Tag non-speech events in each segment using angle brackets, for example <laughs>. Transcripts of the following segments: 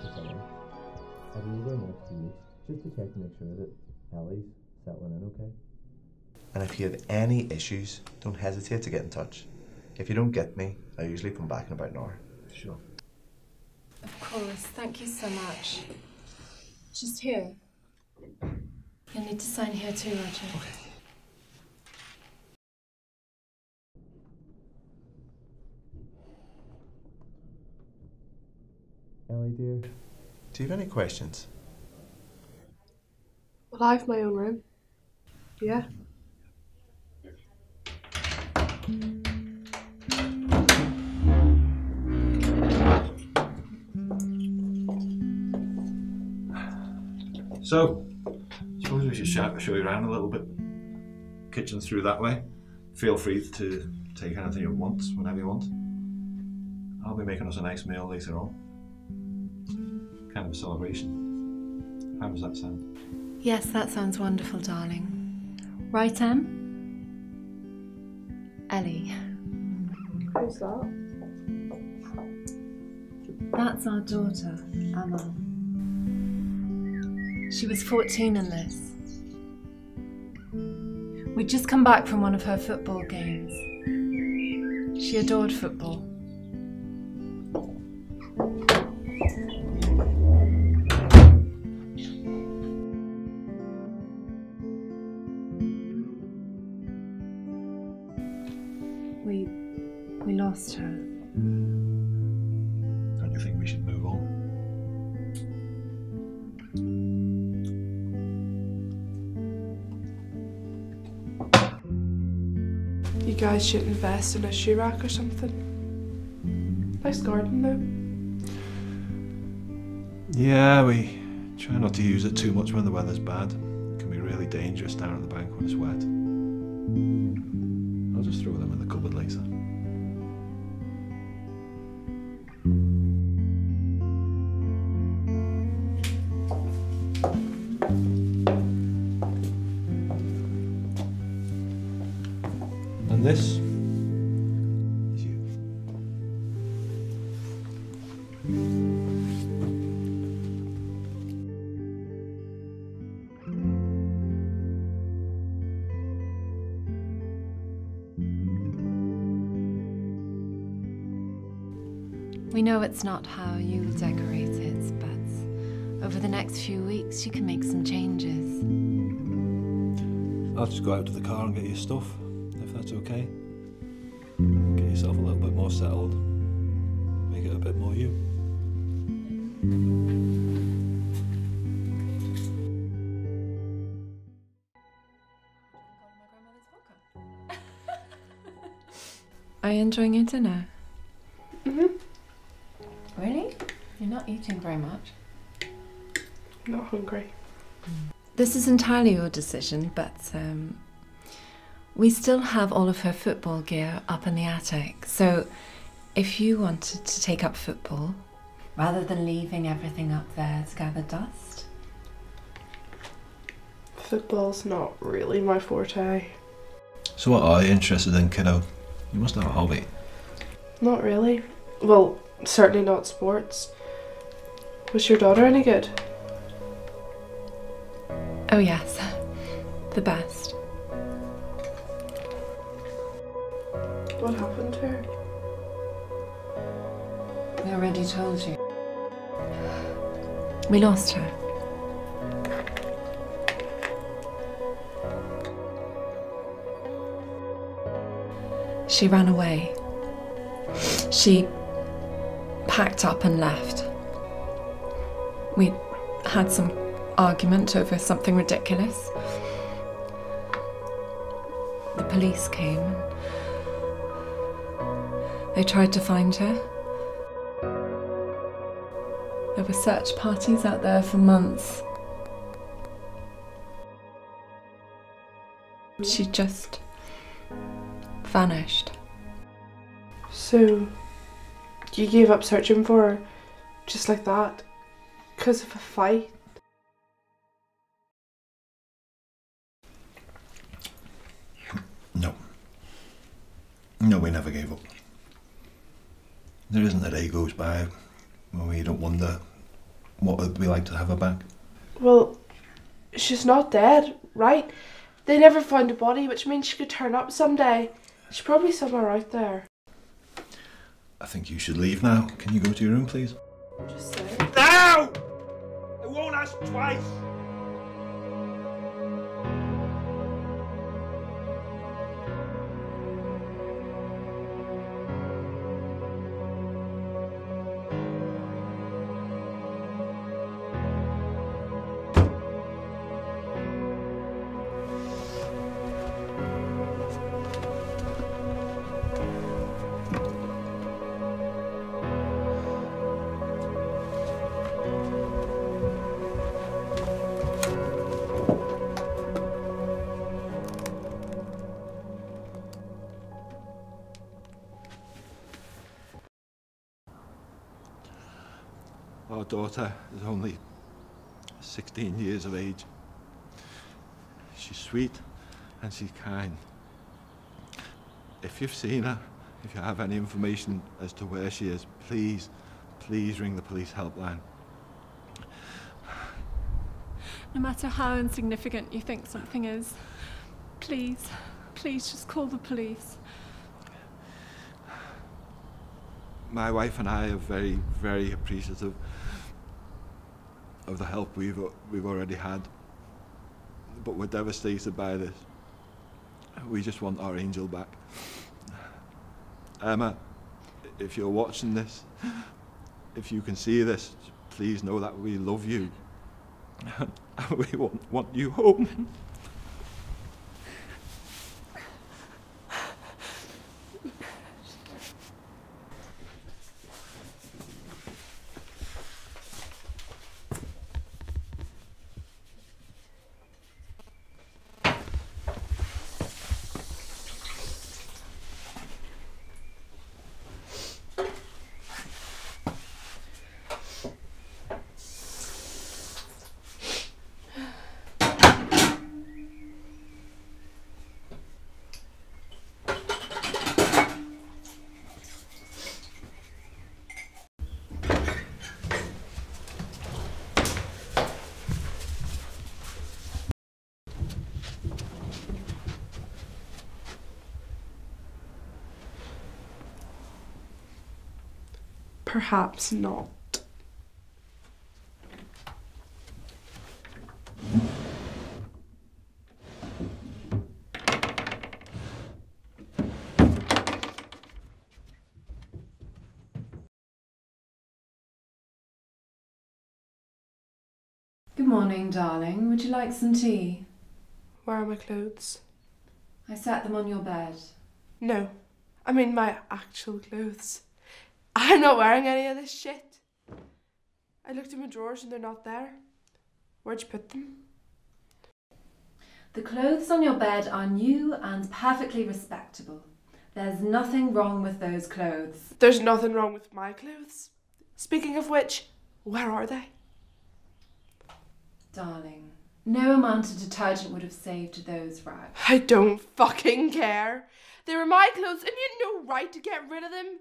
few more things to fill in. I'll be over in next few weeks just to check to make sure that Ellie's settling in okay. And if you have any issues, don't hesitate to get in touch. If you don't get me, I usually come back in about an hour. Sure. Of course, thank you so much. Just here. You'll need to sign here too, Roger. Okay. Ellie, dear, do you have any questions? Well, I have my own room. Yeah. So, suppose we should show, show you around a little bit. Kitchen's through that way. Feel free to take anything you want, whenever you want. I'll be making us a nice meal later on. Kind of a celebration. How does that sound? Yes, that sounds wonderful, darling. Right, Em? Ellie. Who's that? That's our daughter, Emma. She was 14 in this. We'd just come back from one of her football games. She adored football. We we lost her. Don't you think we should move on? You guys should invest in a shoe rack or something. Nice garden though. Yeah, we try not to use it too much when the weather's bad. It can be really dangerous down at the bank when it's wet. Know it's not how you decorate it, but over the next few weeks you can make some changes. I'll just go out to the car and get your stuff, if that's okay. Get yourself a little bit more settled. Make it a bit more you. Are you enjoying your dinner? Not eating very much. Not hungry. This is entirely your decision, but um, we still have all of her football gear up in the attic. So if you wanted to take up football, rather than leaving everything up there to gather dust, Football's not really my forte. So, what are you interested in, kiddo? You must have a hobby. Not really. Well, certainly not sports. Was your daughter any good? oh yes, the best. What happened to her? I already told you. We lost her. She ran away. She packed up and left. We had some argument over something ridiculous. The police came. They tried to find her. There were search parties out there for months. She just vanished. So, you gave up searching for her just like that? Because of a fight? No. No, we never gave up. There isn't a day goes by Well, we don't wonder what it'd be like to have her back. Well, she's not dead, right? They never found a body, which means she could turn up someday. She's probably somewhere out there. I think you should leave now. Can you go to your room, please? Just say. Now! Twice. Daughter is only 16 years of age. She's sweet and she's kind. If you've seen her, if you have any information as to where she is, please, please ring the police helpline. No matter how insignificant you think something is, please, please just call the police. My wife and I are very, very appreciative of the help we've we've already had, but we're devastated by this. We just want our angel back. Emma, if you're watching this, if you can see this, please know that we love you. <laughs> We want, want you home. Perhaps not. Good morning, darling. Would you like some tea? Where are my clothes? I set them on your bed. No, I mean my actual clothes. I'm not wearing any of this shit. I looked in my drawers and they're not there. Where'd you put them? The clothes on your bed are new and perfectly respectable. There's nothing wrong with those clothes. There's nothing wrong with my clothes. Speaking of which, where are they? Darling, no amount of detergent would have saved those rags. I don't fucking care. They were my clothes and you had no right to get rid of them.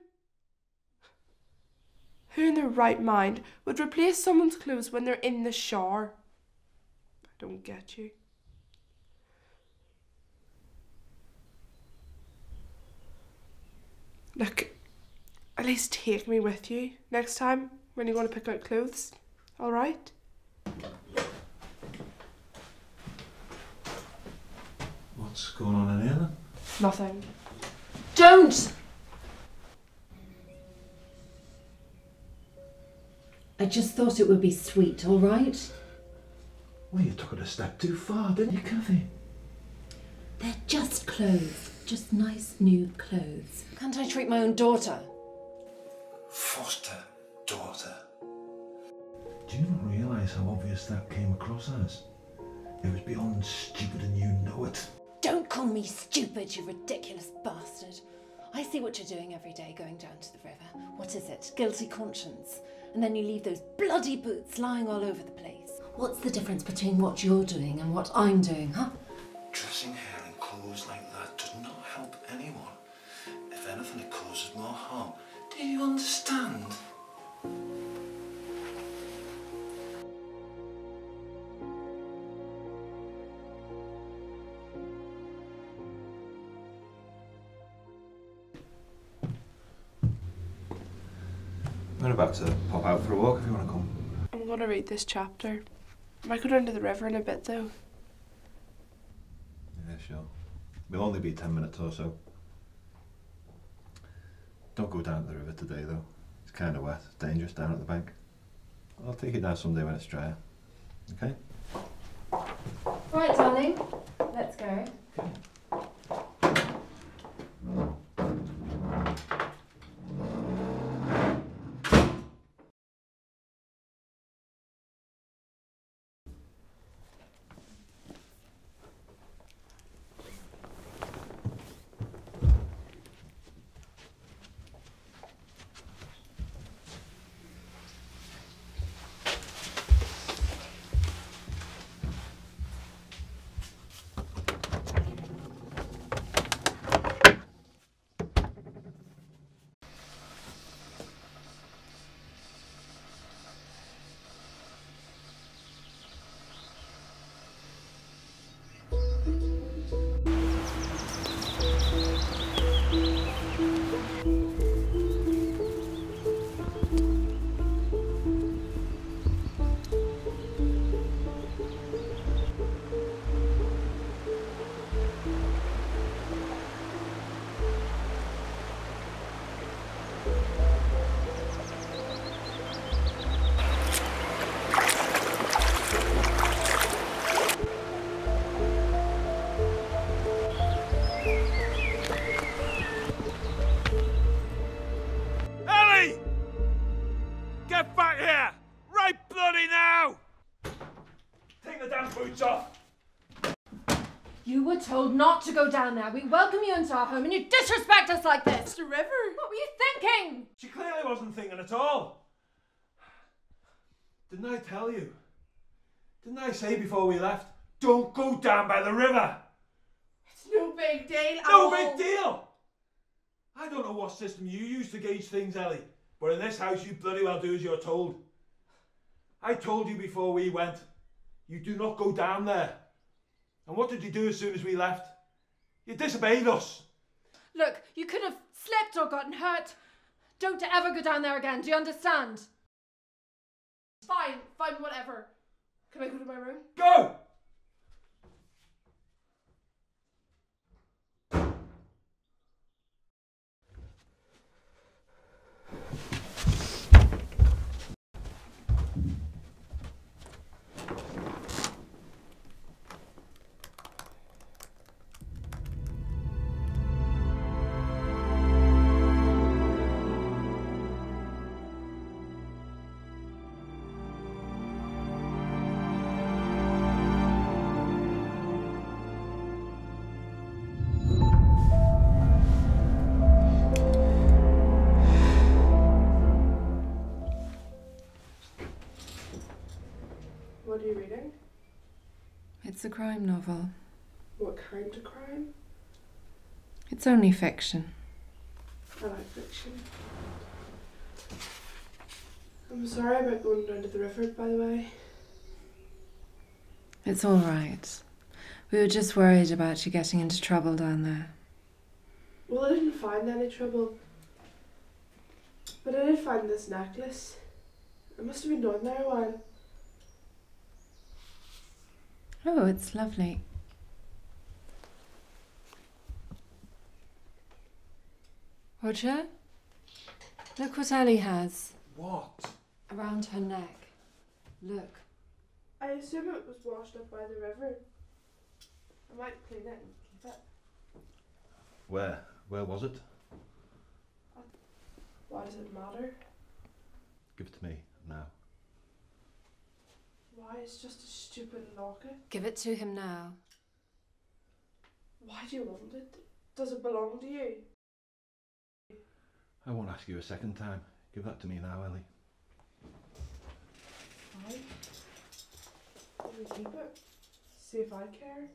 Who in their right mind would replace someone's clothes when they're in the shower? I don't get you. Look, at least take me with you next time when you want to pick out clothes. Alright? What's going on in here then? Nothing. Don't! I just thought it would be sweet, all right? Well, you took it a step too far, didn't you, Kathy? They're just clothes. Just nice new clothes. Can't I treat my own daughter? Foster daughter. Do you not realise how obvious that came across as? It was beyond stupid and you know it. Don't call me stupid, you ridiculous bastard. I see what you're doing every day going down to the river. What is it? Guilty conscience. And then you leave those bloody boots lying all over the place. What's the difference between what you're doing and what I'm doing, huh? Dressing hair in clothes like that does not help anyone. If anything, it causes more harm. Do you understand? About to pop out for a walk if you want to come. I'm gonna read this chapter. I might go down to the river in a bit though. Yeah, sure. We'll only be 10 minutes or so. Don't go down to the river today though. It's kind of wet, It's dangerous down at the bank. I'll take it down someday when it's drier. Okay? Right, darling, let's go. Ellie! You were told not to go down there. We welcome you into our home and you disrespect us like this. It's the river. What were you thinking? She clearly wasn't thinking at all. Didn't I tell you? Didn't I say before we left, don't go down by the river? It's no big deal. No Owl. big deal! I don't know what system you use to gauge things, Ellie, but in this house you bloody well do as you're told. I told you before we went, you do not go down there. And what did you do as soon as we left? You disobeyed us. Look, you could have slipped or gotten hurt. Don't ever go down there again. Do you understand? Fine, fine, whatever. Can I go to my room? Go! It's a crime novel. What kind of crime? It's only fiction. I like fiction. I'm sorry about going down to the river, by the way. It's all right. We were just worried about you getting into trouble down there. Well, I didn't find any trouble. But I did find this necklace. I must have been down there a while. Oh, it's lovely. Roger, look what Ellie has What? around her neck. Look. I assume it was washed up by the river. I might clean it and keep it. Where? Where was it? Why does it matter? Give it to me now. Why? It's just a stupid locket. Give it to him now. Why do you want it? Does it belong to you? I won't ask you a second time. Give that to me now, Ellie. Fine. Let me keep it. See if I care.